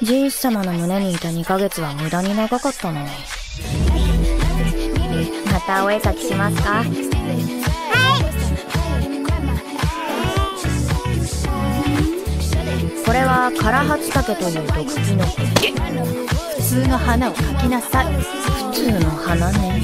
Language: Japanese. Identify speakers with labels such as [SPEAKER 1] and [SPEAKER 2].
[SPEAKER 1] ジース様の胸にいた2ヶ月は無駄に長かったの。またお絵描きしますか？これはカラハツタケという毒キノコ。
[SPEAKER 2] 普通の花を描きなさい。
[SPEAKER 1] 普通の花ね。